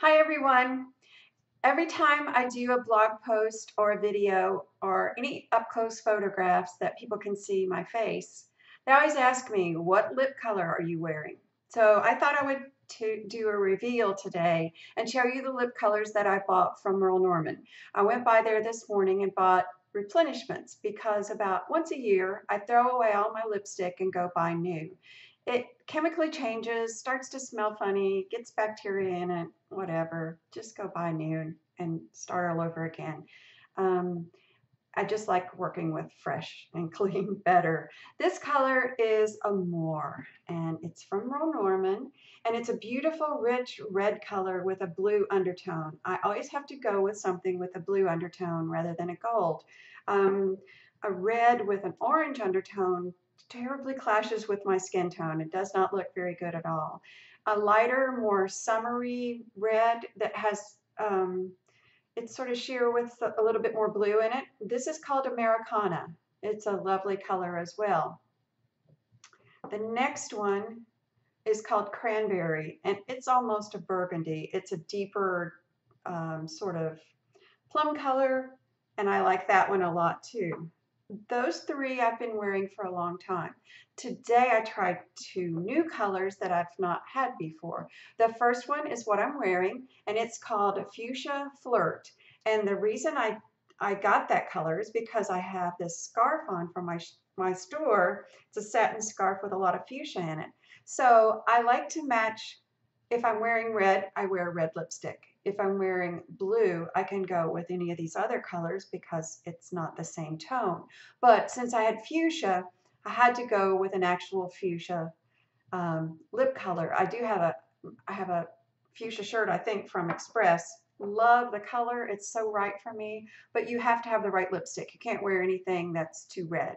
Hi everyone. Every time I do a blog post or a video or any up close photographs that people can see my face, they always ask me, what lip color are you wearing? So I thought I would to do a reveal today and show you the lip colors that I bought from Merle Norman. I went by there this morning and bought replenishments because about once a year I throw away all my lipstick and go buy new it chemically changes, starts to smell funny, gets bacteria in it, whatever. Just go buy new and start all over again. Um, I just like working with fresh and clean better. This color is a Amour and it's from Merle Norman and it's a beautiful rich red color with a blue undertone. I always have to go with something with a blue undertone rather than a gold. Um, a red with an orange undertone terribly clashes with my skin tone. It does not look very good at all. A lighter, more summery red that has, um, it's sort of sheer with a little bit more blue in it. This is called Americana. It's a lovely color as well. The next one is called Cranberry, and it's almost a burgundy. It's a deeper um, sort of plum color, and I like that one a lot too those three I've been wearing for a long time. Today I tried two new colors that I've not had before. The first one is what I'm wearing and it's called Fuchsia Flirt. And the reason I, I got that color is because I have this scarf on from my, my store. It's a satin scarf with a lot of fuchsia in it. So I like to match, if I'm wearing red, I wear red lipstick if I'm wearing blue, I can go with any of these other colors because it's not the same tone. But since I had fuchsia, I had to go with an actual fuchsia um, lip color. I do have a, I have a fuchsia shirt, I think, from Express. Love the color. It's so right for me. But you have to have the right lipstick. You can't wear anything that's too red.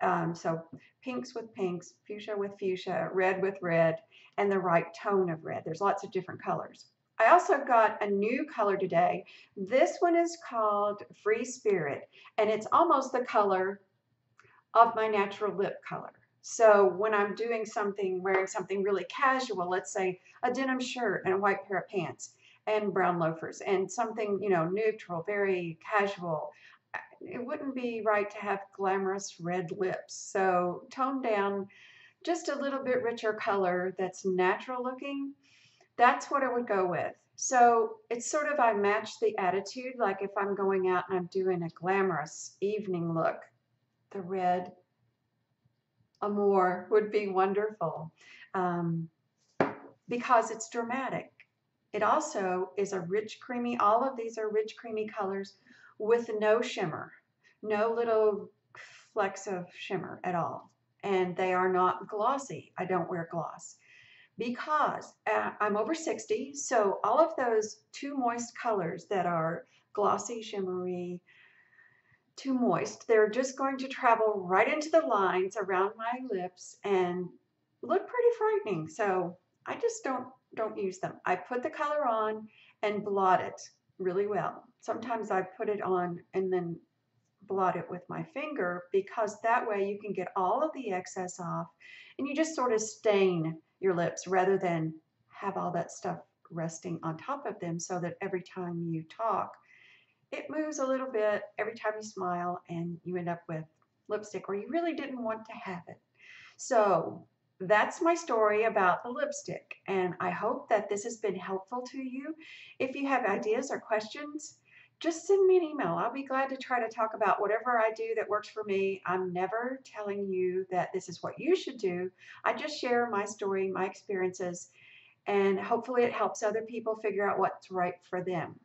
Um, so pinks with pinks, fuchsia with fuchsia, red with red, and the right tone of red. There's lots of different colors. I also got a new color today. This one is called Free Spirit, and it's almost the color of my natural lip color. So when I'm doing something, wearing something really casual, let's say a denim shirt and a white pair of pants and brown loafers and something, you know, neutral, very casual, it wouldn't be right to have glamorous red lips. So tone down just a little bit richer color that's natural looking that's what I would go with. So it's sort of, I match the attitude, like if I'm going out and I'm doing a glamorous evening look, the red Amour would be wonderful um, because it's dramatic. It also is a rich creamy, all of these are rich creamy colors with no shimmer, no little flecks of shimmer at all. And they are not glossy. I don't wear gloss because uh, I'm over 60, so all of those too moist colors that are glossy, shimmery, too moist, they're just going to travel right into the lines around my lips and look pretty frightening. So I just don't don't use them. I put the color on and blot it really well. Sometimes I put it on and then blot it with my finger because that way you can get all of the excess off and you just sort of stain your lips rather than have all that stuff resting on top of them so that every time you talk, it moves a little bit every time you smile and you end up with lipstick where you really didn't want to have it. So that's my story about the lipstick and I hope that this has been helpful to you. If you have ideas or questions, just send me an email. I'll be glad to try to talk about whatever I do that works for me. I'm never telling you that this is what you should do. I just share my story, my experiences, and hopefully it helps other people figure out what's right for them.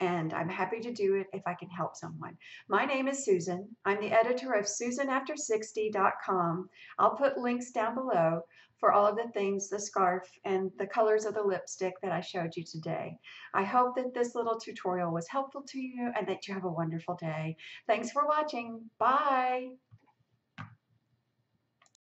And I'm happy to do it if I can help someone. My name is Susan. I'm the editor of SusanAfter60.com. I'll put links down below for all of the things, the scarf and the colors of the lipstick that I showed you today. I hope that this little tutorial was helpful to you and that you have a wonderful day. Thanks for watching. Bye.